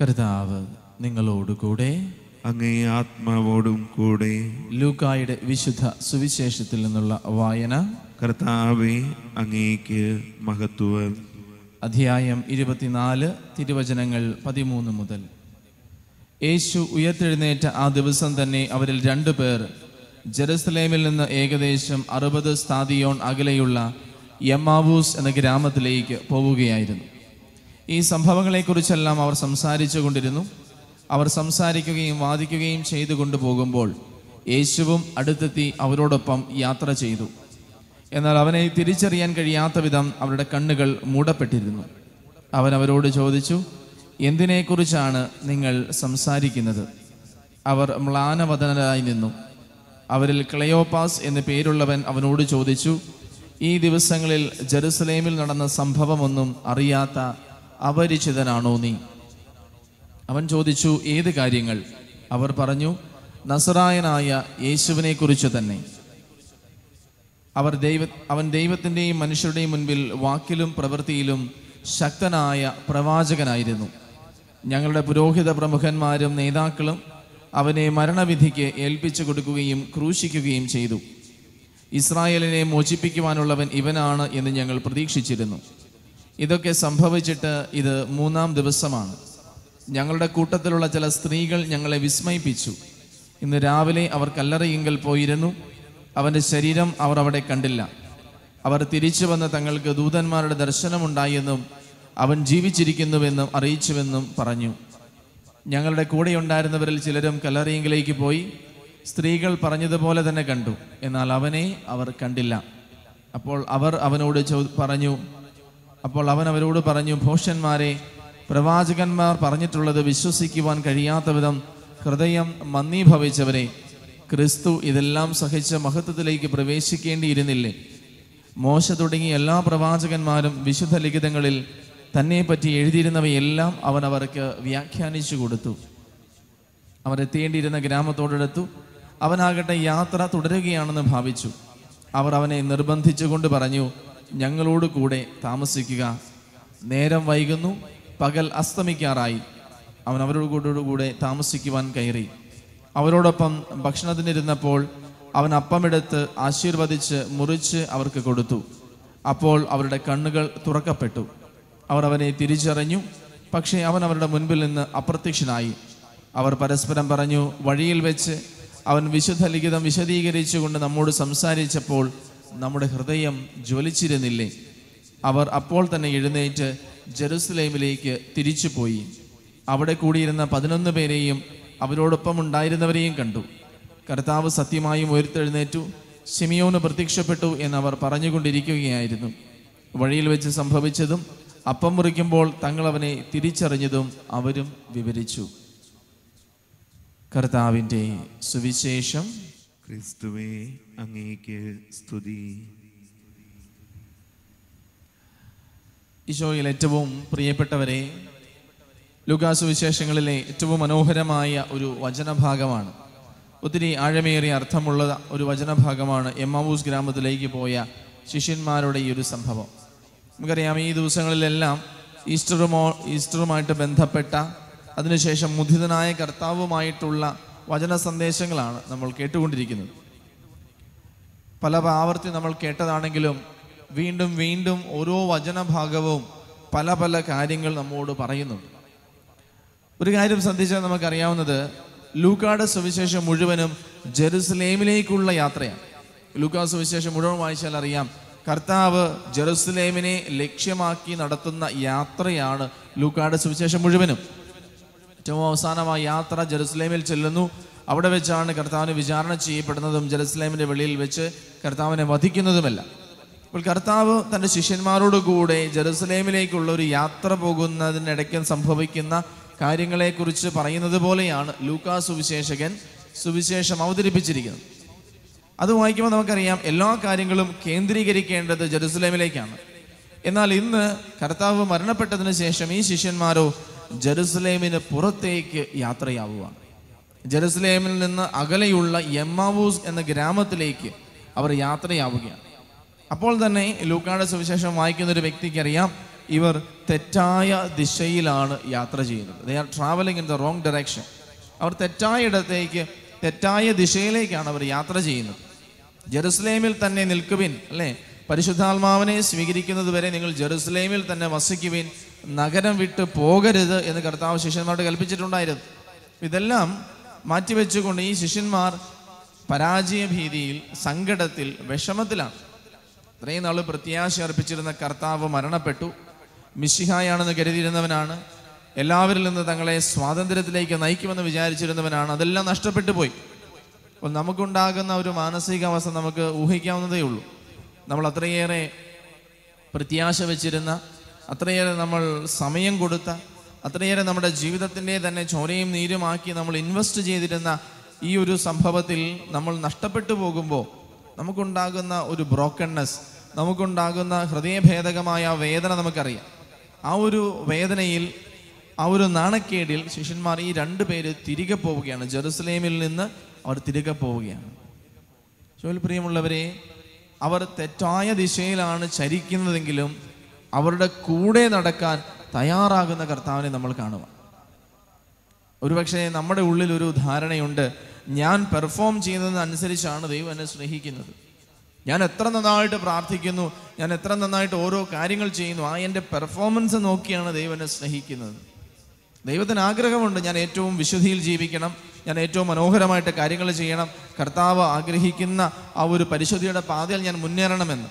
കർത്താവ് നിങ്ങളോടുകൂടെ അങ്ങേ ആത്മാവോടും കൂടെ. ലൂക്കായുടെ വിശുദ്ധ സുവിശേഷത്തിൽ നിന്നുള്ള വായന. കർത്താവെ അങ്ങേക്ക് മഹത്വം. അധ്യായം ഇരുപത്തിനാല് തിരുവചനങ്ങൾ പതിമൂന്ന് മുതൽ. യേശു ഉയർത്തെഴുന്നേറ്റ ആ ദിവസം തന്നെ അവരിൽ രണ്ടു പേർ ജെറുസലേമിൽ നിന്ന് ഏകദേശം അറുപത് സ്ഥാതിയോൺ അകലെയുള്ള യമാവൂസ് എന്ന ഗ്രാമത്തിലേക്ക് പോവുകയായിരുന്നു. ഈ സംഭവങ്ങളെക്കുറിച്ചെല്ലാം അവർ സംസാരിച്ചു കൊണ്ടിരുന്നു അവർ സംസാരിക്കുകയും വാദിക്കുകയും ചെയ്തു കൊണ്ടുപോകുമ്പോൾ യേശുവും അടുത്തെത്തി അവരോടൊപ്പം യാത്ര ചെയ്തു. എന്നാൽ അവനെ തിരിച്ചറിയാൻ കഴിയാത്ത വിധം അവരുടെ കണ്ണുകൾ മൂടപ്പെട്ടിരുന്നു. അവൻ അവരോട് ചോദിച്ചു എന്തിനെക്കുറിച്ചാണ് നിങ്ങൾ സംസാരിക്കുന്നത്? അവർ മ്ലാനവദനരായി നിന്നു. അവരിൽ ക്ലയോപാസ് എന്ന പേരുള്ളവൻ അവനോട് ചോദിച്ചു ഈ ദിവസങ്ങളിൽ ജെറുസലേമിൽ നടന്ന സംഭവമൊന്നും അറിയാത്ത അപരിചിതനാണോ നീ? അവൻ ചോദിച്ചു ഏത് കാര്യങ്ങൾ? അവർ പറഞ്ഞു നസറായനായ യേശുവിനെ കുറിച്ച് തന്നെ. അവർ ദൈവ അവൻ ദൈവത്തിന്റെയും മനുഷ്യരുടെയും മുൻപിൽ വാക്കിലും പ്രവൃത്തിയിലും ശക്തനായ പ്രവാചകനായിരുന്നു. ഞങ്ങളുടെ പുരോഹിത പ്രമുഖന്മാരും നേതാക്കളും അവനെ മരണവിധിക്ക് ഏൽപ്പിച്ചു കൊടുക്കുകയും ക്രൂശിക്കുകയും ചെയ്തു. ഇസ്രായേലിനെ മോചിപ്പിക്കുവാനുള്ളവൻ ഇവനാണ് എന്ന് ഞങ്ങൾ പ്രതീക്ഷിച്ചിരുന്നു. ഇതൊക്കെ സംഭവിച്ചിട്ട് ഇത് മൂന്നാം ദിവസമാണ്. ഞങ്ങളുടെ കൂട്ടത്തിലുള്ള ചില സ്ത്രീകൾ ഞങ്ങളെ വിസ്മയിപ്പിച്ചു. ഇന്ന് രാവിലെ അവർ കല്ലറയിങ്കൽ പോയിരുന്നു. അവന്റെ ശരീരം അവർ അവിടെ കണ്ടില്ല. അവർ തിരിച്ചു വന്ന് തങ്ങൾക്ക് ദൂതന്മാരുടെ ദർശനമുണ്ടായെന്നും അവൻ ജീവിച്ചിരിക്കുന്നുവെന്നും അറിയിച്ചുവെന്നും പറഞ്ഞു. ഞങ്ങളുടെ കൂടെ ഉണ്ടായിരുന്നവരിൽ ചിലരും കല്ലറയിങ്കിലേക്ക് പോയി സ്ത്രീകൾ പറഞ്ഞതുപോലെ തന്നെ കണ്ടു. എന്നാൽ അവനെ അവർ കണ്ടില്ല. അപ്പോൾ അവർ അവനോട് പറഞ്ഞു അപ്പോൾ അവൻ അവരോട് പറഞ്ഞു ഭോഷന്മാരെ പ്രവാചകന്മാർ പറഞ്ഞിട്ടുള്ളത് വിശ്വസിക്കുവാൻ കഴിയാത്ത വിധം ഹൃദയം മന്ദീഭവിച്ചവരെ ക്രിസ്തു ഇതെല്ലാം സഹിച്ച മഹത്വത്തിലേക്ക് പ്രവേശിക്കേണ്ടിയിരുന്നില്ലേ? മോശ തുടങ്ങി എല്ലാ പ്രവാചകന്മാരും വിശുദ്ധ ലിഖിതങ്ങളിൽ തന്നെ പറ്റി എഴുതിയിരുന്നവയെല്ലാം അവൻ അവർക്ക് വ്യാഖ്യാനിച്ചു കൊടുത്തു. അവർ എത്തേണ്ടിയിരുന്ന ഗ്രാമത്തോടടുത്തു അവനാകട്ടെ യാത്ര തുടരുകയാണെന്ന് ഭാവിച്ചു. അവർ അവനെ നിർബന്ധിച്ചുകൊണ്ട് പറഞ്ഞു ഞങ്ങളോട് കൂടെ താമസിക്കുക. നേരം വൈകുന്നു പകൽ അസ്തമിക്കാറായി. അവൻ അവരോട് കൂടെ താമസിക്കുവാൻ കയറി. അവരോടൊപ്പം ഭക്ഷണത്തിനിരുന്നപ്പോൾ അവൻ അപ്പമെടുത്ത് ആശീർവദിച്ച് മുറിച്ച് അവർക്ക് കൊടുത്തു. അപ്പോൾ അവരുടെ കണ്ണുകൾ തുറക്കപ്പെട്ടു. അവർ അവനെ തിരിച്ചറിഞ്ഞു. പക്ഷേ അവൻ അവരുടെ മുൻപിൽ നിന്ന് അപ്രത്യക്ഷനായി. അവർ പരസ്പരം പറഞ്ഞു വഴിയിൽ വെച്ച് അവൻ വിശുദ്ധ ലിഖിതം വിശദീകരിച്ചുകൊണ്ട് നമ്മോട് സംസാരിച്ചപ്പോൾ നമ്മുടെ ഹൃദയം ജ്വലിച്ചിരുന്നില്ലേ? അവർ അപ്പോൾ തന്നെ എഴുന്നേറ്റ് ജെറുസലേമിലേക്ക് തിരിച്ചുപോയി. അവിടെ കൂടിയിരുന്ന പതിനൊന്ന് പേരെയും അവരോടൊപ്പം ഉണ്ടായിരുന്നവരെയും കണ്ടു. കർത്താവ് സത്യമായും ഉയർത്തെഴുന്നേറ്റു സിമിയോന് പ്രത്യക്ഷപ്പെട്ടു എന്നവർ പറഞ്ഞുകൊണ്ടിരിക്കുകയായിരുന്നു. വഴിയിൽ വെച്ച് സംഭവിച്ചതും അപ്പം മുറിക്കുമ്പോൾ തങ്ങൾ അവനെ തിരിച്ചറിഞ്ഞതും അവരും വിവരിച്ചു. കർത്താവിന്റെ സുവിശേഷം ക്രിസ്തുവേ അങ്ങേക്ക് സ്തുതി. ഈശോയിൽ ഏറ്റവും പ്രിയപ്പെട്ടവരെ ലുകാസുവിശേഷങ്ങളിലെ ഏറ്റവും മനോഹരമായ ഒരു വചനഭാഗമാണ്. ഒത്തിരി ആഴമേറിയ അർത്ഥമുള്ള ഒരു വചനഭാഗമാണ് എമ്മാവൂസ് ഗ്രാമത്തിലേക്ക് പോയ ശിഷ്യന്മാരുടെ ഈ ഒരു സംഭവം. നമുക്കറിയാം ഈ ദിവസങ്ങളിലെല്ലാം ഈസ്റ്ററുമോ ഈസ്റ്ററുമായിട്ട് ബന്ധപ്പെട്ട അതിനുശേഷം മുദിതനായ കർത്താവുമായിട്ടുള്ള വചന സന്ദേശങ്ങളാണ് നമ്മൾ കേട്ടുകൊണ്ടിരിക്കുന്നത്. പല ആവർത്തി നമ്മൾ കേട്ടതാണെങ്കിലും വീണ്ടും വീണ്ടും ഓരോ വചനഭാഗവും പല പല കാര്യങ്ങൾ നമ്മോട് പറയുന്നുണ്ട്. ഒരു കാര്യം ശ്രദ്ധിച്ചാൽ നമുക്കറിയാവുന്നത് ലൂക്കാട് സുവിശേഷം മുഴുവനും ജെറുസലേമിലേക്കുള്ള യാത്രയാണ്. ലൂക്കാ സുവിശേഷം മുഴുവൻ വായിച്ചാൽ അറിയാം കർത്താവ് ജെറുസലേമിനെ ലക്ഷ്യമാക്കി നടത്തുന്ന യാത്രയാണ് ലൂക്കാട് സുവിശേഷം മുഴുവനും. ഏറ്റവും അവസാനമായി യാത്ര ജെറുസലേമിൽ ചെല്ലുന്നു. അവിടെ വെച്ചാണ് കർത്താവിന് വിചാരണ ചെയ്യപ്പെടുന്നതും ജെറുസലേമിന്റെ വെളിയിൽ വെച്ച് കർത്താവിനെ വധിക്കുന്നതുമല്ല. അപ്പോൾ കർത്താവ് തന്റെ ശിഷ്യന്മാരോടുകൂടെ ജെറുസലേമിലേക്കുള്ള ഒരു യാത്ര പോകുന്നതിനിടയ്ക്ക് സംഭവിക്കുന്ന കാര്യങ്ങളെക്കുറിച്ച് പറയുന്നത് പോലെയാണ് ലൂക്കാ സുവിശേഷകൻ സുവിശേഷം അവതരിപ്പിച്ചിരിക്കുന്നത്. അത് വായിക്കുമ്പോൾ നമുക്കറിയാം എല്ലാ കാര്യങ്ങളും കേന്ദ്രീകരിക്കേണ്ടത് ജെറുസലേമിലേക്കാണ്. എന്നാൽ ഇന്ന് കർത്താവ് മരണപ്പെട്ടതിന് ശേഷം ഈ ശിഷ്യന്മാരോ ജെറുസലേമിന് പുറത്തേക്ക് യാത്രയാവുകയാണ്. ജെറുസലേമിൽ നിന്ന് അകലെയുള്ള യമ്മാവൂസ് എന്ന ഗ്രാമത്തിലേക്ക് അവർ യാത്രയാവുകയാണ്. അപ്പോൾ തന്നെ ലൂക്കായുടെ സുവിശേഷം വായിക്കുന്ന ഒരു വ്യക്തിക്കറിയാം ഇവർ തെറ്റായ ദിശയിലാണ് യാത്ര ചെയ്യുന്നത്. They are travelling in the wrong direction അവർ തെറ്റായ ഇടത്തേക്ക് തെറ്റായ ദിശയിലേക്കാണ് അവർ യാത്ര ചെയ്യുന്നത്. ജെറുസലേമിൽ തന്നെ നിൽക്കുവിൻ അല്ലേ? പരിശുദ്ധാത്മാവിനെ സ്വീകരിക്കുന്നത് വരെ നിങ്ങൾ ജെറുസലേമിൽ തന്നെ വസിക്കുവിൻ നഗരം വിട്ട് പോകരുത് എന്ന് കർത്താവ് ശിഷ്യന്മാരോട് കൽപ്പിച്ചിട്ടുണ്ടായിരുന്നു. ഇതെല്ലാം മാറ്റിവെച്ചുകൊണ്ട് ഈ ശിഷ്യന്മാർ പരാജയ ഭീതിയിൽ സങ്കടത്തിൽ വിഷമത്തിലാണ്. ഇത്രയും നാൾ പ്രത്യാശ അർപ്പിച്ചിരുന്ന കർത്താവ് മരണപ്പെട്ടു. മിശിഹായാണെന്ന് കരുതിയിരുന്നവനാണ്. എല്ലാവരിൽ നിന്ന് തങ്ങളെ സ്വാതന്ത്ര്യത്തിലേക്ക് നയിക്കുമെന്ന് വിചാരിച്ചിരുന്നവനാണ്. അതെല്ലാം നഷ്ടപ്പെട്ടു പോയി. അപ്പോൾ നമുക്കുണ്ടാകുന്ന ഒരു മാനസികാവസ്ഥ നമുക്ക് ഊഹിക്കാവുന്നതേ ഉള്ളൂ. നമ്മൾ അത്രയേറെ പ്രത്യാശ വെച്ചിരുന്ന അത്രയേറെ നമ്മൾ സമയം കൊടുത്ത അത്രയേറെ നമ്മുടെ ജീവിതത്തിന്റെ തന്നെ ചോരയും നീരുമാക്കി നമ്മൾ ഇൻവെസ്റ്റ് ചെയ്തിരുന്ന ഈ ഒരു സംഭവത്തിൽ നമ്മൾ നഷ്ടപ്പെട്ടു പോകുമ്പോൾ നമുക്കുണ്ടാകുന്ന ഒരു ബ്രോക്കൺനെസ് നമുക്കുണ്ടാകുന്ന ഹൃദയഭേദകമായ വേദന നമുക്കറിയാം. ആ ഒരു വേദനയിൽ ആ ഒരു നാണക്കേടിൽ ശിഷ്യന്മാർ ഈ രണ്ട് പേര് തിരികെ പോവുകയാണ്. ജെറുസലേമിൽ നിന്ന് അവർ തിരികെ പോവുകയാണ്. ശോൽ പ്രിയമുള്ളവരെ അവർ തെറ്റായ ദിശയിലാണ് ചരിക്കുന്നതെങ്കിലും അവരുടെ കൂടെ നടക്കാൻ തയ്യാറാകുന്ന കർത്താവിനെ നമ്മൾ കാണുക ഒരുപക്ഷെ നമ്മുടെ ഉള്ളിൽ ഒരു ധാരണയുണ്ട് ഞാൻ പെർഫോം ചെയ്യുന്നതിനനുസരിച്ചാണ് ദൈവം എന്നെ സ്നേഹിക്കുന്നത്. ഞാൻ എത്ര നന്നായിട്ട് പ്രാർത്ഥിക്കുന്നു ഞാൻ എത്ര നന്നായിട്ട് ഓരോ കാര്യങ്ങൾ ചെയ്യുന്നു ആ എന്റെ പെർഫോമൻസ് നോക്കിയാണ് ദൈവം എന്നെ സ്നേഹിക്കുന്നത്. ദൈവത്തിന് ആഗ്രഹമുണ്ട് ഞാൻ ഏറ്റവും വിശുദ്ധിയിൽ ജീവിക്കണം ഞാൻ ഏറ്റവും മനോഹരമായിട്ട് കാര്യങ്ങൾ ചെയ്യണം കർത്താവ് ആഗ്രഹിക്കുന്ന ആ ഒരു പരിശുദ്ധിയുടെ പാതയിൽ ഞാൻ മുന്നേറണമെന്ന്.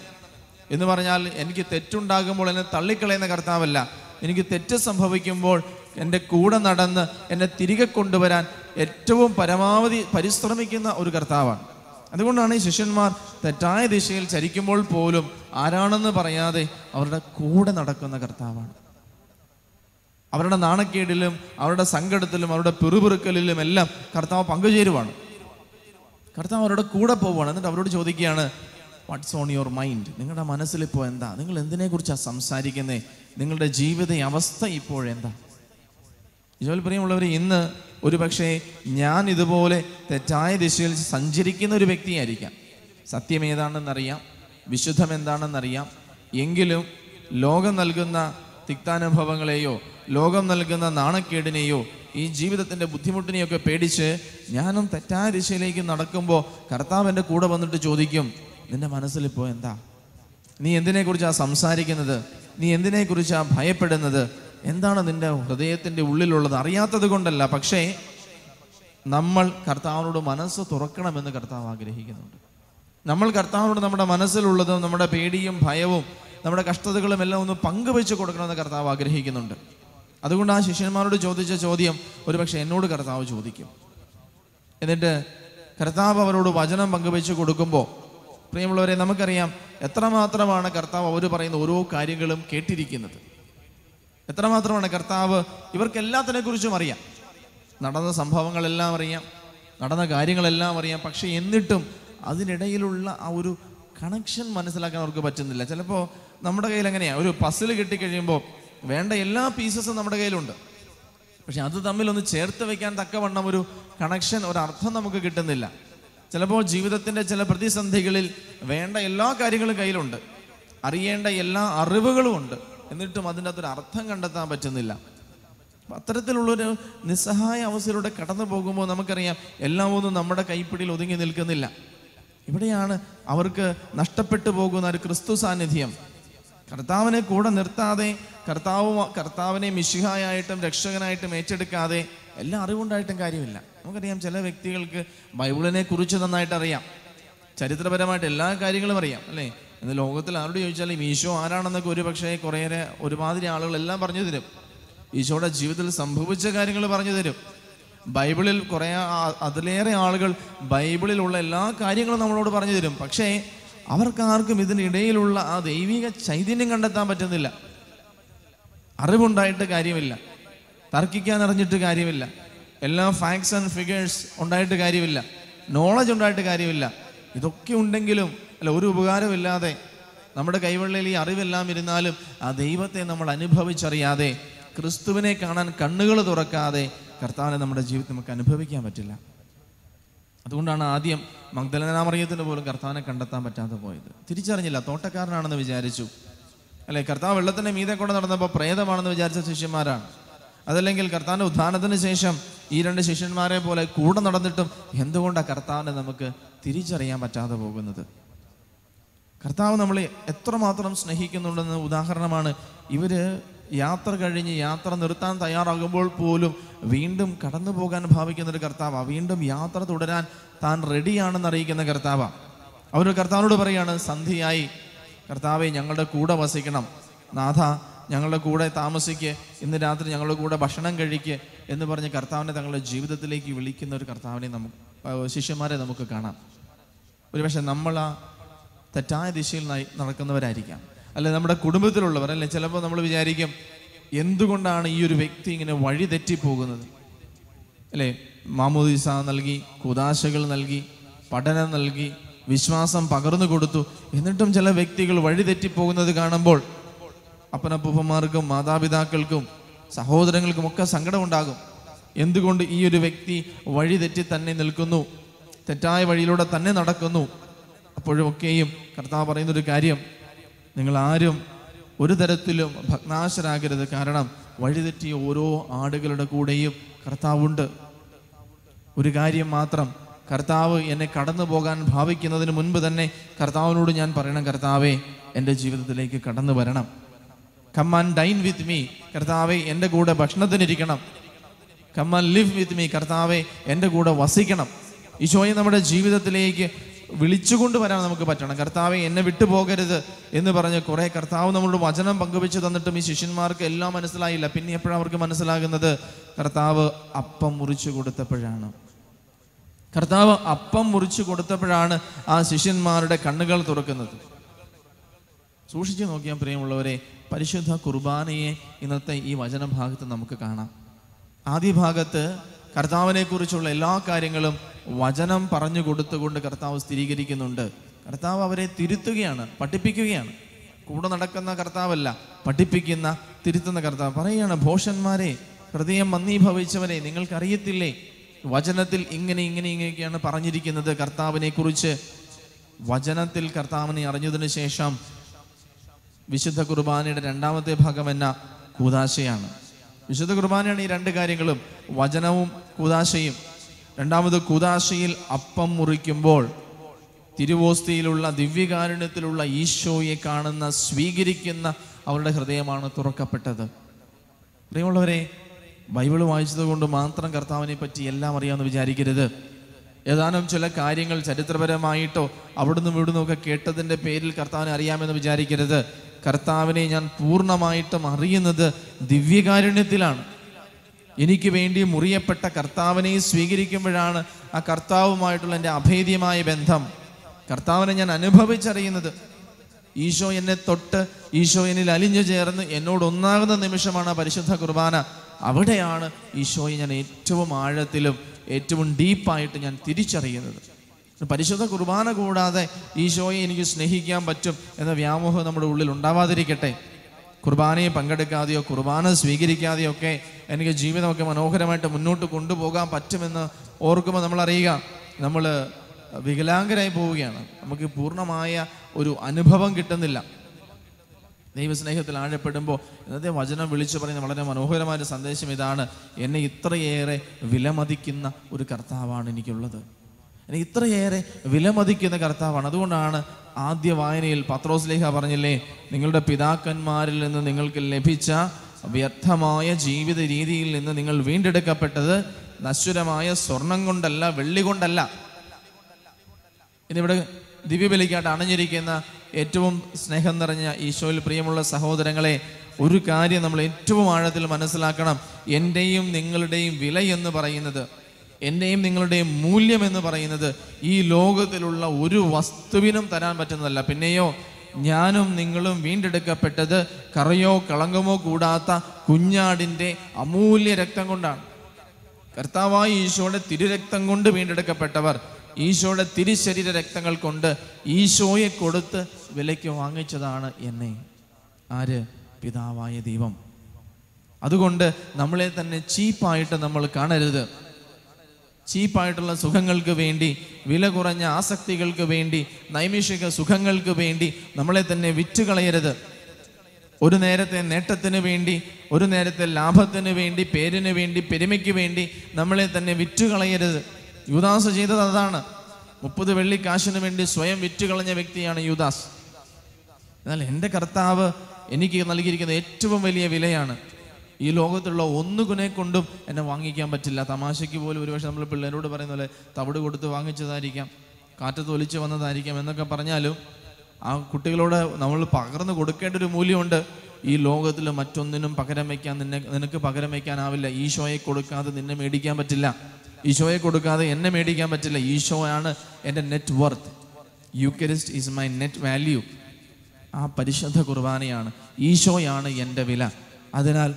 എന്ന് പറഞ്ഞാൽ എനിക്ക് തെറ്റുണ്ടാകുമ്പോൾ എന്നെ തള്ളിക്കളയുന്ന കർത്താവല്ല. എനിക്ക് തെറ്റ് സംഭവിക്കുമ്പോൾ എന്റെ കൂടെ നടന്ന് എന്നെ തിരികെ കൊണ്ടുവരാൻ ഏറ്റവും പരമാവധി പരിശ്രമിക്കുന്ന ഒരു കർത്താവാണ്. അതുകൊണ്ടാണ് ഈ ശിഷ്യന്മാർ തെറ്റായ ദിശയിൽ ചരിക്കുമ്പോൾ പോലും ആരാണെന്ന് പറയാതെ അവരുടെ കൂടെ നടക്കുന്ന കർത്താവാണ്. അവരുടെ നാണക്കേടിലും അവരുടെ സങ്കടത്തിലും അവരുടെ പിറുപിറുക്കലിലും എല്ലാം കർത്താവ് പങ്കുചേരുവാണ്. കർത്താവ് അവരുടെ കൂടെ പോവുകയാണ്. എന്നിട്ട് അവരോട് ചോദിക്കുകയാണ് വാട്ട്സ് ഓൺ യുവർ മൈൻഡ് നിങ്ങളുടെ മനസ്സിലിപ്പോൾ എന്താ? നിങ്ങൾ എന്തിനെക്കുറിച്ചാണ് സംസാരിക്കുന്നത് നിങ്ങളുടെ ജീവിത അവസ്ഥ ഇപ്പോഴെന്താ ജോലി പ്രിയമുള്ളവർ ഇന്ന് ഒരു പക്ഷേ ഞാൻ ഇതുപോലെ തെറ്റായ ദിശയിൽ സഞ്ചരിക്കുന്ന ഒരു വ്യക്തിയായിരിക്കാം. സത്യം ഏതാണെന്നറിയാം വിശുദ്ധം എന്താണെന്നറിയാം. എങ്കിലും ലോകം നൽകുന്ന തിക്താനുഭവങ്ങളെയോ ലോകം നൽകുന്ന നാണക്കേടിനെയോ ഈ ജീവിതത്തിന്റെ ബുദ്ധിമുട്ടിനെയൊക്കെ പേടിച്ച് ഞാനും തെറ്റായ ദിശയിലേക്ക് നടക്കുമ്പോൾ കർത്താവ് എന്റെ കൂടെ വന്നിട്ട് ചോദിക്കും നിന്റെ മനസ്സിലിപ്പോൾ എന്താ? നീ എന്തിനെക്കുറിച്ചാണ് സംസാരിക്കുന്നത്? നീ എന്തിനെക്കുറിച്ചാണ് ഭയപ്പെടുന്നത്? എന്താണ് നിന്റെ ഹൃദയത്തിന്റെ ഉള്ളിലുള്ളത്? അറിയാത്തത് കൊണ്ടല്ല. പക്ഷേ നമ്മൾ കർത്താവിനോട് മനസ്സ് തുറക്കണമെന്ന് കർത്താവ് ആഗ്രഹിക്കുന്നുണ്ട്. നമ്മൾ കർത്താവിനോട് നമ്മുടെ മനസ്സിലുള്ളതും നമ്മുടെ പേടിയും ഭയവും നമ്മുടെ കഷ്ടതകളും എല്ലാം ഒന്ന് പങ്കുവെച്ച് കൊടുക്കണമെന്ന് കർത്താവ് ആഗ്രഹിക്കുന്നുണ്ട്. അതുകൊണ്ട് ആ ശിഷ്യന്മാരോട് ചോദിച്ച ചോദ്യം ഒരുപക്ഷെ എന്നോട് കർത്താവ് ചോദിക്കും. എന്നിട്ട് കർത്താവ് അവരോട് വചനം പങ്കുവെച്ച് കൊടുക്കുമ്പോൾ പ്രിയമുള്ളവരെ നമുക്കറിയാം എത്രമാത്രമാണ് കർത്താവ് അവർ പറയുന്ന ഓരോ കാര്യങ്ങളും കേട്ടിരിക്കുന്നത്. എത്രമാത്രമാണ് കർത്താവ് ഇവർക്ക് എല്ലാത്തിനെ കുറിച്ചും അറിയാം. നടന്ന സംഭവങ്ങളെല്ലാം അറിയാം നടന്ന കാര്യങ്ങളെല്ലാം അറിയാം പക്ഷെ എന്നിട്ടും അതിനിടയിലുള്ള ആ ഒരു കണക്ഷൻ മനസ്സിലാക്കാൻ അവർക്ക് പറ്റുന്നില്ല. ചിലപ്പോൾ നമ്മുടെ കയ്യിൽ എങ്ങനെയാണ് ഒരു പസിൽ കിട്ടിക്കഴിയുമ്പോൾ വേണ്ട എല്ലാ പീസസും നമ്മുടെ കയ്യിലുണ്ട്. പക്ഷെ അത് തമ്മിലൊന്ന് ചേർത്ത് വെക്കാൻ തക്കവണ്ണം ഒരു കണക്ഷൻ ഒരു അർത്ഥം നമുക്ക് കിട്ടുന്നില്ല. ചിലപ്പോൾ ജീവിതത്തിന്റെ ചില പ്രതിസന്ധികളിൽ വേണ്ട എല്ലാ കാര്യങ്ങളും കയ്യിലുണ്ട്. അറിയേണ്ട എല്ലാ അറിവുകളും ഉണ്ട്. എന്നിട്ടും അതിന്റെ അകത്തൊരു അർത്ഥം കണ്ടെത്താൻ പറ്റുന്നില്ല. അത്തരത്തിലുള്ളൊരു നിസ്സഹായ അവസ്ഥയിലൂടെ കടന്നു പോകുമ്പോൾ നമുക്കറിയാം എല്ലാം ഒന്നും നമ്മുടെ കൈപ്പിടിയിൽ ഒതുങ്ങി നിൽക്കുന്നില്ല. ഇവിടെയാണ് അവർക്ക് നഷ്ടപ്പെട്ടു പോകുന്ന ഒരു ക്രിസ്തു സാന്നിധ്യം. കർത്താവിനെ കൂടെ നിർത്താതെ കർത്താവ് കർത്താവിനെ മിശിഹായായിട്ടും രക്ഷകനായിട്ടും ഏറ്റെടുക്കാതെ എല്ലാം അറിവുണ്ടായിട്ടും കാര്യമില്ല. നമുക്കറിയാം ചില വ്യക്തികൾക്ക് ബൈബിളിനെ കുറിച്ച് നന്നായിട്ട് അറിയാം. ചരിത്രപരമായിട്ട് എല്ലാ കാര്യങ്ങളും അറിയാം അല്ലേ? ഇന്ന് ലോകത്തിൽ ആരോട് ചോദിച്ചാലും ഈശോ ആരാണെന്നൊക്കെ ഒരു പക്ഷേ കുറേയേറെ ഒരുമാതിരി ആളുകൾ എല്ലാം പറഞ്ഞു തരും. ഈശോയുടെ ജീവിതത്തിൽ സംഭവിച്ച കാര്യങ്ങൾ പറഞ്ഞു തരും. ബൈബിളിൽ കുറേ അതിലേറെ ആളുകൾ ബൈബിളിലുള്ള എല്ലാ കാര്യങ്ങളും നമ്മളോട് പറഞ്ഞു തരും. പക്ഷേ അവർക്കാർക്കും ഇതിനിടയിലുള്ള ആ ദൈവിക ചൈതന്യം കണ്ടെത്താൻ പറ്റുന്നില്ല. അറിവുണ്ടായിട്ട് കാര്യമില്ല. തർക്കിക്കാൻ അറിഞ്ഞിട്ട് കാര്യമില്ല. എല്ലാ ഫാക്ട്സ് ആൻഡ് ഫിഗേഴ്സ് ഉണ്ടായിട്ട് കാര്യമില്ല. നോളജ് ഉണ്ടായിട്ട് കാര്യമില്ല. ഇതൊക്കെ ഉണ്ടെങ്കിലും അല്ല ഒരു ഉപകാരമില്ലാതെ നമ്മുടെ കൈവെള്ളയിൽ ഈ അറിവെല്ലാം ഇരുന്നാലും ആ ദൈവത്തെ നമ്മൾ അനുഭവിച്ചറിയാതെ ക്രിസ്തുവിനെ കാണാൻ കണ്ണുകൾ തുറക്കാതെ കർത്താവിനെ നമ്മുടെ ജീവിതത്തിൽ നമുക്ക് അനുഭവിക്കാൻ പറ്റില്ല. അതുകൊണ്ടാണ് ആദ്യം മഗ്ദലനാമറിയത്തിന് പോലും കർത്താവിനെ കണ്ടെത്താൻ പറ്റാതെ പോയത്. തിരിച്ചറിഞ്ഞില്ല തോട്ടക്കാരനാണെന്ന് വിചാരിച്ചു. അല്ലെ കർത്താവ് വെള്ളത്തിന്റെ മീതെ കൊണ്ട് നടന്നപ്പോൾ പ്രേതമാണെന്ന് വിചാരിച്ച ശിഷ്യന്മാരാണ്. അതല്ലെങ്കിൽ കർത്താവിന്റെ ഉദ്ധാനത്തിന് ശേഷം ഈ രണ്ട് ശിഷ്യന്മാരെ പോലെ കൂടെ നടന്നിട്ടും എന്തുകൊണ്ടാണ് കർത്താവിനെ നമുക്ക് തിരിച്ചറിയാൻ പറ്റാതെ പോകുന്നത്? കർത്താവ് നമ്മളെ എത്രമാത്രം സ്നേഹിക്കുന്നുണ്ടെന്ന് ഉദാഹരണമാണ് ഇവർ യാത്ര കഴിഞ്ഞ് യാത്ര നിർത്താൻ തയ്യാറാകുമ്പോൾ പോലും വീണ്ടും കടന്നു പോകാൻ ഭാവിക്കുന്ന ഒരു കർത്താവ. വീണ്ടും യാത്ര തുടരാൻ താൻ റെഡിയാണെന്ന് അറിയിക്കുന്ന കർത്താവ. അവർ കർത്താവിനോട് പറയാണ് സന്ധിയായി കർത്താവെ ഞങ്ങളുടെ കൂടെ വസിക്കണം. നാഥ ഞങ്ങളുടെ കൂടെ താമസിക്ക്. ഇന്ന് രാത്രി ഞങ്ങളുടെ കൂടെ ഭക്ഷണം കഴിക്ക്. എന്ന് പറഞ്ഞ് കർത്താവിനെ തങ്ങളുടെ ജീവിതത്തിലേക്ക് വിളിക്കുന്ന ഒരു കർത്താവിനെ നമുക്ക് ശിഷ്യന്മാരെ നമുക്ക് കാണാം. ഒരുപക്ഷെ നമ്മൾ ആ തെറ്റായ ദിശയിൽ നടക്കുന്നവരായിരിക്കാം. അല്ലെ നമ്മുടെ കുടുംബത്തിലുള്ളവർ അല്ലെ ചിലപ്പോൾ നമ്മൾ വിചാരിക്കും എന്തുകൊണ്ടാണ് ഈ ഒരു വ്യക്തി ഇങ്ങനെ വഴി തെറ്റിപ്പോകുന്നത്? അല്ലേ മാമോദിസ നൽകി കുദാശകൾ നൽകി പഠനം നൽകി വിശ്വാസം പകർന്നു കൊടുത്തു. എന്നിട്ടും ചില വ്യക്തികൾ വഴി തെറ്റിപ്പോകുന്നത് കാണുമ്പോൾ അപ്പനപ്പൂപ്പന്മാർക്കും മാതാപിതാക്കൾക്കും സഹോദരങ്ങൾക്കും ഒക്കെ സങ്കടമുണ്ടാകും. എന്തുകൊണ്ട് ഈ ഒരു വ്യക്തി വഴി തെറ്റി തന്നെ നിൽക്കുന്നു? തെറ്റായ വഴിയിലൂടെ തന്നെ നടക്കുന്നു? അപ്പോഴുമൊക്കെയും കർത്താവ് പറയുന്നൊരു കാര്യം നിങ്ങൾ ആരും ഒരു തരത്തിലും ഭഗ്നാശരാകരുത്. കാരണം വഴിതെറ്റിയ ഓരോ ആടുകളുടെ കൂടെയും കർത്താവുണ്ട്. ഒരു കാര്യം മാത്രം കർത്താവ് എന്നെ കടന്നു പോകാൻ ഭാവിക്കുന്നതിന് മുൻപ് തന്നെ കർത്താവിനോട് ഞാൻ പറയണം കർത്താവെ എന്റെ ജീവിതത്തിലേക്ക് കടന്നു വരണം. കമ്മാൻ ഡൈൻ വിത്ത് മീ കർത്താവെ എന്റെ കൂടെ ഭക്ഷണത്തിനിരിക്കണം. കമ്മാൻ ലിവ് വിത്ത് മീ കർത്താവെ എന്റെ കൂടെ വസിക്കണം. ഈശോയെ നമ്മുടെ ജീവിതത്തിലേക്ക് വിളിച്ചുകൊണ്ട് വരാൻ നമുക്ക് പറ്റണം. കർത്താവെ എന്നെ വിട്ടു പോകരുത് എന്ന് പറഞ്ഞ് കുറേ കർത്താവ് നമ്മളോട് വചനം പങ്കുവെച്ച് തന്നിട്ടും ഈ ശിഷ്യന്മാർക്ക് എല്ലാം മനസ്സിലായില്ല. പിന്നെ എപ്പോഴാണ് അവർക്ക് മനസ്സിലാകുന്നത്? കർത്താവ് അപ്പം മുറിച്ചു കൊടുത്തപ്പോഴാണ്. കർത്താവ് അപ്പം മുറിച്ചു കൊടുത്തപ്പോഴാണ് ആ ശിഷ്യന്മാരുടെ കണ്ണുകൾ തുറക്കുന്നത്. സൂക്ഷിച്ചു നോക്കിയാൽ പ്രിയമുള്ളവരെ പരിശുദ്ധ കുർബാനയെ ഇന്നത്തെ ഈ വചനഭാഗത്ത് നമുക്ക് കാണാം. ആദ്യ ഭാഗത്ത് കർത്താവിനെ കുറിച്ചുള്ള എല്ലാ കാര്യങ്ങളും വചനം പറഞ്ഞു കൊടുത്തുകൊണ്ട് കർത്താവ് സ്ഥിരീകരിക്കുന്നുണ്ട്. കർത്താവ് അവരെ തിരുത്തുകയാണ് പഠിപ്പിക്കുകയാണ്. കൂടെ നടക്കുന്ന കർത്താവല്ല പഠിപ്പിക്കുന്ന തിരുത്തുന്ന കർത്താവ്. പറയുകയാണ് ഭോഷന്മാരെ ഹൃദയം മന്ദീഭവിച്ചവരെ നിങ്ങൾക്കറിയത്തില്ലേ? വചനത്തിൽ ഇങ്ങനെ ഇങ്ങനെ ഇങ്ങനെയൊക്കെയാണ് പറഞ്ഞിരിക്കുന്നത് കർത്താവിനെ കുറിച്ച് വചനത്തിൽ കർത്താവിനെ അറിഞ്ഞതിന് ശേഷം വിശുദ്ധ കുർബാനയുടെ രണ്ടാമത്തെ ഭാഗം എന്ന കൂതാശയാണ്. വിശുദ്ധ കുർബാനയാണ് ഈ രണ്ട് കാര്യങ്ങളും. വചനവും കൂതാശയും. രണ്ടാമത് കൂതാശയിൽ അപ്പം മുറിക്കുമ്പോൾ തിരുവോസ്തിയിലുള്ള ദിവ്യകാരുണ്യത്തിലുള്ള ഈശോയെ കാണുന്ന സ്വീകരിക്കുന്ന അവരുടെ ഹൃദയമാണ് തുറക്കപ്പെട്ടത്. പ്രിയമുള്ളവരെ ബൈബിൾ വായിച്ചത് കൊണ്ട് മാത്രം കർത്താവിനെ പറ്റി എല്ലാം അറിയാമെന്ന് വിചാരിക്കരുത്. ഏതാനും ചില കാര്യങ്ങൾ ചരിത്രപരമായിട്ടോ അവിടുന്ന് ഇവിടുന്നും കേട്ടതിന്റെ പേരിൽ കർത്താവിനെ അറിയാമെന്ന് വിചാരിക്കരുത്. കർത്താവിനെ ഞാൻ പൂർണമായിട്ടും അറിയുന്നത് ദിവ്യകാരുണ്യത്തിലാണ്. എനിക്ക് വേണ്ടി മുറിയപ്പെട്ട കർത്താവിനെ സ്വീകരിക്കുമ്പോഴാണ് ആ കർത്താവുമായിട്ടുള്ള എന്റെ അഭേദ്യമായ ബന്ധം. കർത്താവിനെ ഞാൻ അനുഭവിച്ചറിയുന്നത്. ഈശോ എന്നെ തൊട്ട് ഈശോ എന്നിൽ അലിഞ്ഞു ചേർന്ന് എന്നോട് ഒന്നാകുന്ന നിമിഷമാണ് ആ പരിശുദ്ധ കുർബാന. അവിടെയാണ് ഈശോയെ ഞാൻ ഏറ്റവും ആഴത്തിലും ഏറ്റവും ഡീപ്പായിട്ട് ഞാൻ തിരിച്ചറിയുന്നത്. പരിശുദ്ധ കുർബാന കൂടാതെ ഈശോയെ എനിക്ക് സ്നേഹിക്കാൻ പറ്റും എന്ന വ്യാമോഹം നമ്മുടെ ഉള്ളിൽ ഉണ്ടാവാതിരിക്കട്ടെ. കുർബാനയെ പങ്കെടുക്കാതെയോ കുർബാന സ്വീകരിക്കാതെയോ ഒക്കെ എനിക്ക് ജീവിതമൊക്കെ മനോഹരമായിട്ട് മുന്നോട്ട് കൊണ്ടുപോകാൻ പറ്റുമെന്ന് ഓർക്കുമ്പോൾ നമ്മൾ അറിയുക നമ്മൾ വികലാംഗരായി പോവുകയാണ്. നമുക്ക് പൂർണമായ ഒരു അനുഭവം കിട്ടുന്നില്ല. ദൈവസ്നേഹത്തിൽ ആഴപ്പെടുമ്പോൾ ഇന്നത്തെ വചനം വിളിച്ചു പറയുന്ന വളരെ മനോഹരമായ സന്ദേശം ഇതാണ്. എന്നെ ഇത്രയേറെ വിലമതിക്കുന്ന ഒരു കർത്താവാണ് എനിക്കുള്ളത്. എന്നെ ഇത്രയേറെ വിലമതിക്കുന്ന കർത്താവാണ്. അതുകൊണ്ടാണ് ആദ്യ വായനയിൽ പത്രോസ് ലേഖ പറഞ്ഞില്ലേ നിങ്ങളുടെ പിതാക്കന്മാരിൽ നിന്ന് നിങ്ങൾക്ക് ലഭിച്ച വ്യർത്ഥമായ ജീവിത രീതിയിൽ നിന്ന് നിങ്ങൾ വീണ്ടെടുക്കപ്പെട്ടത് നശ്വരമായ സ്വർണം കൊണ്ടല്ല വെള്ളി കൊണ്ടല്ല. ഇന്നിവിടെ ദിവ്യബലിക്കായിട്ട് അണഞ്ഞിരിക്കുന്ന ഏറ്റവും സ്നേഹം നിറഞ്ഞ ഈശോയിൽ പ്രിയമുള്ള സഹോദരങ്ങളെ ഒരു കാര്യം നമ്മൾ ഏറ്റവും ആഴത്തിൽ മനസ്സിലാക്കണം. എന്റെയും നിങ്ങളുടെയും വില എന്ന് പറയുന്നത് എന്റെയും നിങ്ങളുടെയും മൂല്യം എന്ന് പറയുന്നത് ഈ ലോകത്തിലുള്ള ഒരു വസ്തുവിനും തരാൻ പറ്റുന്നതല്ല. പിന്നെയോ ഞാനും നിങ്ങളും വീണ്ടെടുക്കപ്പെട്ടത് കറയോ കളങ്കമോ കൂടാത്ത കുഞ്ഞാടിന്റെ അമൂല്യ രക്തം കൊണ്ടാണ്. കർത്താവായ ഈശോയുടെ തിരുരക്തം കൊണ്ട് വീണ്ടെടുക്കപ്പെട്ടവർ ഈശോയുടെ തിരുശരീര രക്തങ്ങൾ കൊണ്ട് ഈശോയെ കൊടുത്ത് വിലയ്ക്ക് വാങ്ങിച്ചതാണ് എന്നെ. ആര്? പിതാവായ ദൈവം. അതുകൊണ്ട് നമ്മളെ തന്നെ ചീപ്പായിട്ട് നമ്മൾ കാണരുത്. ചീപ്പായിട്ടുള്ള സുഖങ്ങൾക്ക് വേണ്ടി വില കുറഞ്ഞ ആസക്തികൾക്ക് വേണ്ടി നൈമിഷിക സുഖങ്ങൾക്ക് വേണ്ടി നമ്മളെ തന്നെ വിറ്റുകളയരുത്. ഒരു നേരത്തെ നേട്ടത്തിന് വേണ്ടി ഒരു നേരത്തെ ലാഭത്തിന് വേണ്ടി പേരിന് വേണ്ടി പെരുമയ്ക്ക് വേണ്ടി നമ്മളെ തന്നെ വിറ്റുകളയരുത്. യുദാസ് ചെയ്തത് അതാണ്. മുപ്പത് വെള്ളി കാശിന് വേണ്ടി സ്വയം വിറ്റുകളഞ്ഞ വ്യക്തിയാണ് യുദാസ്. എന്നാൽ എന്റെ കർത്താവ് എനിക്ക് നൽകിയിരിക്കുന്ന ഏറ്റവും വലിയ വിലയാണ്. ഈ ലോകത്തുള്ള ഒന്നുകുനെ കൊണ്ടും എന്നെ വാങ്ങിക്കാൻ പറ്റില്ല. തമാശയ്ക്ക് പോലും ഒരുപക്ഷെ നമ്മൾ പിള്ളേരോട് പറയുന്ന പോലെ തവിട് കൊടുത്ത് വാങ്ങിച്ചതായിരിക്കാം കാറ്റത്ത് ഒലിച്ച് വന്നതായിരിക്കാം എന്നൊക്കെ പറഞ്ഞാലും ആ കുട്ടികളോട് നമ്മൾ പകർന്നു കൊടുക്കേണ്ട ഒരു മൂല്യമുണ്ട്. ഈ ലോകത്തിൽ മറ്റൊന്നിനും പകരം വയ്ക്കാൻ നിന്നെ നിനക്ക് പകരം വയ്ക്കാനാവില്ല ഈശോയെ കൊടുക്കാതെ നിന്നെ മേടിക്കാൻ പറ്റില്ല. ഈശോയെ കൊടുക്കാതെ എന്നെ മേടിക്കാൻ പറ്റില്ല. ഈശോയാണ് എന്റെ net worth eucharist is my net value ആ പരിശുദ്ധ കുർബാനയാണ്. ഈശോയാണ് എന്റെ വില. അതിനാൽ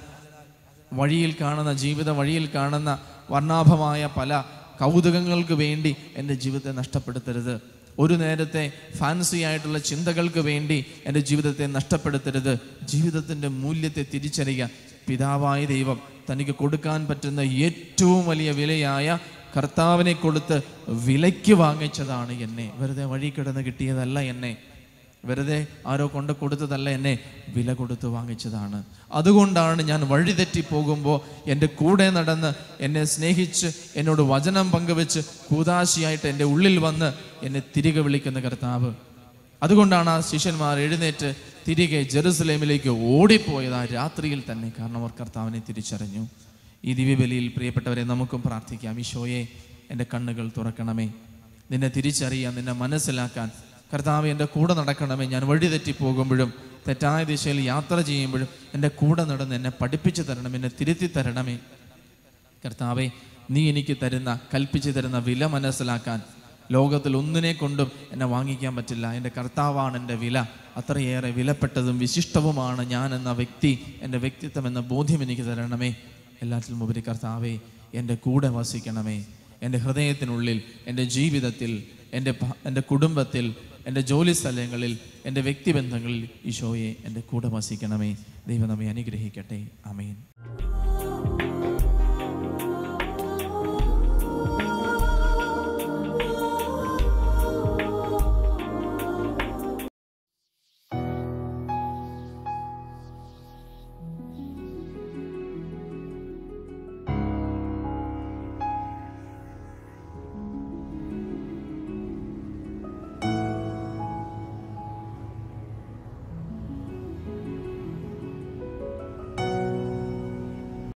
വഴിയിൽ കാണുന്ന ജീവിത വഴിയിൽ കാണുന്ന വർണാഭമായ പല കൗതുകങ്ങൾക്ക് വേണ്ടി എന്റെ ജീവിതത്തെ നഷ്ടപ്പെടുത്തരുത്. ഒരു നേരത്തെ ഫാൻസി ആയിട്ടുള്ള ചിന്തകൾക്ക് വേണ്ടി എന്റെ ജീവിതത്തെ നഷ്ടപ്പെടുത്തരുത്. ജീവിതത്തിന്റെ മൂല്യത്തെ തിരിച്ചറിയുക. പിതാവായ ദൈവം തനിക്ക് കൊടുക്കാൻ പറ്റുന്ന ഏറ്റവും വലിയ വിലയായ കർത്താവിനെ കൊടുത്ത് വിലയ്ക്ക് വാങ്ങിച്ചതാണ് എന്നെ. വെറുതെ വഴി കിടന്ന് കിട്ടിയതല്ല എന്നെ. വെറുതെ ആരോ കൊണ്ട് കൊടുത്തതല്ല എന്നെ വില കൊടുത്ത് വാങ്ങിച്ചതാണ്. അതുകൊണ്ടാണ് ഞാൻ വഴിതെറ്റി പോകുമ്പോൾ എന്റെ കൂടെ നടന്ന് എന്നെ സ്നേഹിച്ച് എന്നോട് വചനം പങ്കുവെച്ച് കൂതാശിയായിട്ട് എന്റെ ഉള്ളിൽ വന്ന് എന്നെ തിരികെ വിളിക്കുന്ന കർത്താവ്. അതുകൊണ്ടാണ് ആ ശിഷ്യന്മാർ എഴുന്നേറ്റ് തിരികെ ജെറുസലേമിലേക്ക് ഓടിപ്പോയത്. ആ രാത്രിയിൽ തന്നെ കാരണം അവർ കർത്താവിനെ തിരിച്ചറിഞ്ഞു. ഈ ദിവ്യബലിയിൽ പ്രിയപ്പെട്ടവരെ നമുക്കും പ്രാർത്ഥിക്കാം. ഈശോയെ എന്റെ കണ്ണുകൾ തുറക്കണമേ. നിന്നെ തിരിച്ചറിയാൻ നിന്നെ മനസ്സിലാക്കാൻ കർത്താവ് എന്റെ കൂടെ നടക്കണമേ. ഞാൻ വഴി തെറ്റിപ്പോകുമ്പോഴും തെറ്റായ ദിശയിൽ യാത്ര ചെയ്യുമ്പോഴും എന്റെ കൂടെ നടന്ന് എന്നെ പഠിപ്പിച്ചു തരണം എന്നെ തിരുത്തി തരണമേ. കർത്താവെ നീ എനിക്ക് തരുന്ന കൽപ്പിച്ചു തരുന്ന വില മനസ്സിലാക്കാൻ ലോകത്തിൽ ഒന്നിനെ കൊണ്ടും എന്നെ വാങ്ങിക്കാൻ പറ്റില്ല. എന്റെ കർത്താവാണ് എന്റെ വില. അത്രയേറെ വിലപ്പെട്ടതും വിശിഷ്ടവുമാണ് ഞാൻ എന്ന വ്യക്തി എന്റെ വ്യക്തിത്വം എന്ന ബോധ്യം എനിക്ക് തരണമേ. എല്ലാറ്റിലും ഉപരി കർത്താവേ എന്റെ കൂടെ വസിക്കണമേ. എന്റെ ഹൃദയത്തിനുള്ളിൽ എന്റെ ജീവിതത്തിൽ എന്റെ എന്റെ കുടുംബത്തിൽ എന്റെ ജോലി സ്ഥലങ്ങളിൽ എന്റെ വ്യക്തിബന്ധങ്ങളിൽ ഈശോയെ എന്റെ കൂടെ വസിക്കണമേ. ദൈവം നമ്മെ അനുഗ്രഹിക്കട്ടെ. ആമേൻ.